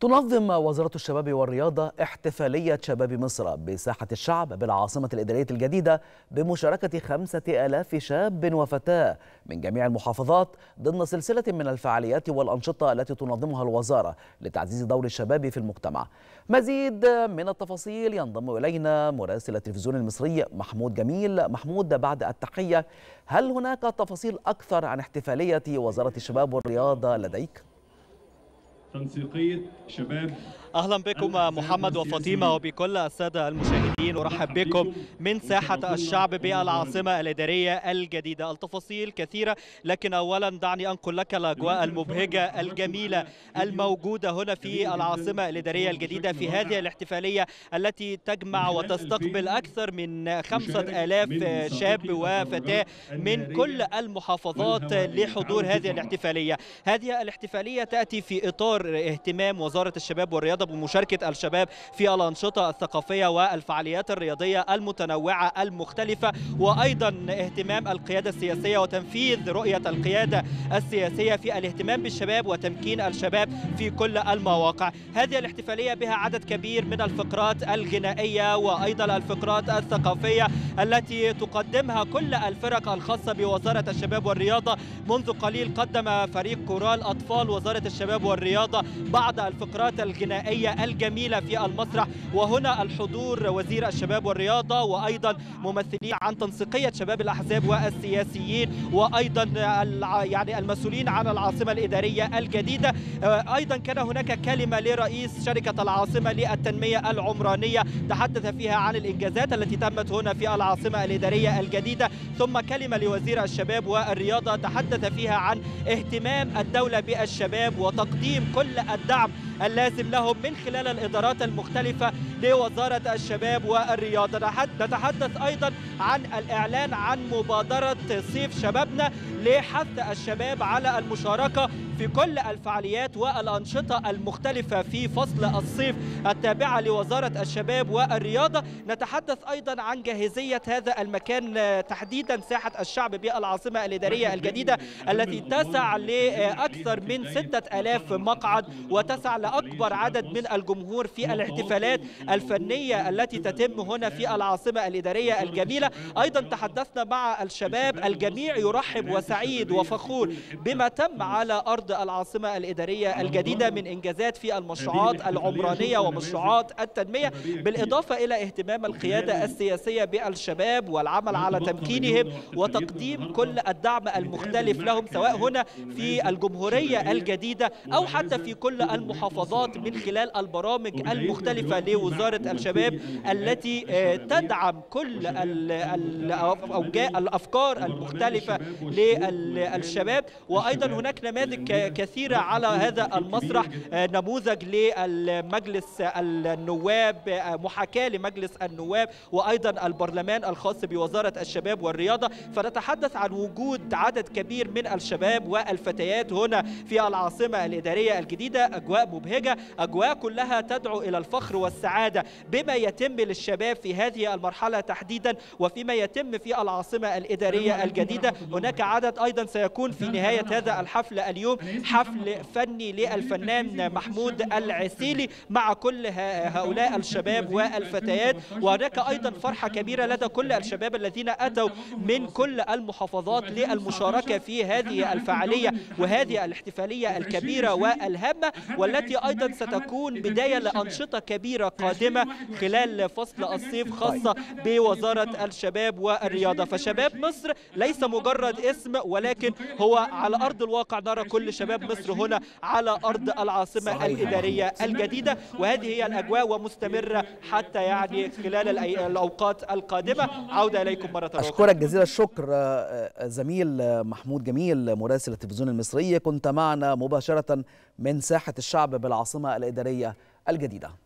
تنظم وزارة الشباب والرياضة احتفالية شباب مصر بساحة الشعب بالعاصمة الإدارية الجديدة بمشاركة خمسة آلاف شاب وفتاة من جميع المحافظات ضمن سلسلة من الفعاليات والأنشطة التي تنظمها الوزارة لتعزيز دور الشباب في المجتمع مزيد من التفاصيل ينضم إلينا مراسل التلفزيون المصري محمود جميل محمود بعد التحية هل هناك تفاصيل أكثر عن احتفالية وزارة الشباب والرياضة لديك؟ تنسيقية شباب. أهلا بكم محمد وفاطمة وبكل السادة المشاهدين. أرحب بكم من ساحة الشعب بالعاصمة الإدارية الجديدة. التفاصيل كثيرة لكن اولا دعني أنقل لك الأجواء المبهجة الجميلة الموجودة هنا في العاصمة الإدارية الجديدة في هذه الاحتفالية التي تجمع وتستقبل أكثر من خمسة آلاف شاب وفتاة من كل المحافظات لحضور هذه الاحتفالية. هذه الاحتفالية تأتي في إطار اهتمام وزارة الشباب والرياضة بمشاركة الشباب في الأنشطة الثقافية والفعاليات الرياضية المتنوعة المختلفة وأيضا اهتمام القيادة السياسية وتنفيذ رؤية القيادة السياسية في الاهتمام بالشباب وتمكين الشباب في كل المواقع. هذه الاحتفالية بها عدد كبير من الفقرات الغنائية وأيضا الفقرات الثقافية التي تقدمها كل الفرق الخاصة بوزارة الشباب والرياضة. منذ قليل قدم فريق كورال أطفال وزارة الشباب والرياضه بعض الفقرات الغنائية الجميلة في المسرح. وهنا الحضور وزير الشباب والرياضة وأيضا ممثلين عن تنسيقية شباب الأحزاب والسياسيين وأيضا يعني المسؤولين عن العاصمة الإدارية الجديدة. أيضا كان هناك كلمة لرئيس شركة العاصمة للتنمية العمرانية تحدث فيها عن الإنجازات التي تمت هنا في العاصمة الإدارية الجديدة. ثم كلمة لوزير الشباب والرياضة تحدث فيها عن اهتمام الدولة بالشباب وتقديم كل الدعم اللازم لهم من خلال الإدارات المختلفة لوزارة الشباب والرياضة. نتحدث أيضا عن الإعلان عن مبادرة صيف شبابنا لحث الشباب على المشاركة في كل الفعاليات والأنشطة المختلفة في فصل الصيف التابعة لوزارة الشباب والرياضة. نتحدث أيضا عن جاهزية هذا المكان تحديدا ساحة الشعب بالعاصمة الإدارية الجديدة التي تسع لأكثر من 6000 مقعد وتسع لاكبر عدد من الجمهور في الاحتفالات الفنية التي تتم هنا في العاصمة الإدارية الجميلة. أيضا تحدثنا مع الشباب الجميع يرحب وسعيد وفخور بما تم على أرض العاصمة الإدارية الجديدة من إنجازات في المشروعات العمرانية ومشروعات التنمية بالإضافة إلى اهتمام القيادة السياسية بالشباب والعمل على تمكينهم وتقديم كل الدعم المختلف لهم سواء هنا في الجمهورية الجديدة أو حتى في كل المحافظات من خلال البرامج المختلفة لوزارة الشباب التي تدعم كل الأفكار المختلفة للشباب. وأيضا هناك نماذج كثيرة على هذا المسرح نموذج للمجلس النواب محاكاة لمجلس النواب وأيضا البرلمان الخاص بوزارة الشباب والرياضة. فنتحدث عن وجود عدد كبير من الشباب والفتيات هنا في العاصمة الإدارية الجديدة أجواء مبهجه أجواء كلها تدعو إلى الفخر والسعادة بما يتم للشباب في هذه المرحلة تحديدا وفيما يتم في العاصمة الإدارية الجديدة. هناك عدد أيضا سيكون في نهاية هذا الحفل اليوم حفل فني للفنان محمود العسيلي مع كل هؤلاء الشباب والفتيات. وهناك أيضا فرحة كبيرة لدى كل الشباب الذين أتوا من كل المحافظات للمشاركة في هذه الفعالية. وهذه الاحتفالية الكبيرة والهامة والتي أيضا ستكون بداية لأنشطة كبيرة قادمة خلال فصل الصيف خاصة بوزارة الشباب والرياضة. فشباب مصر ليس مجرد اسم ولكن هو على أرض الواقع نرى كل شباب مصر هنا على أرض العاصمة صحيح. الإدارية الجديدة. وهذه هي الأجواء ومستمرة حتى يعني خلال الأوقات القادمة. عودة إليكم مرة أخرى. أشكرك جزيل الشكر زميل محمود جميل مراسل التلفزيون المصري كنت معنا مباشره من ساحه الشعب بالعاصمه الإدارية الجديدة.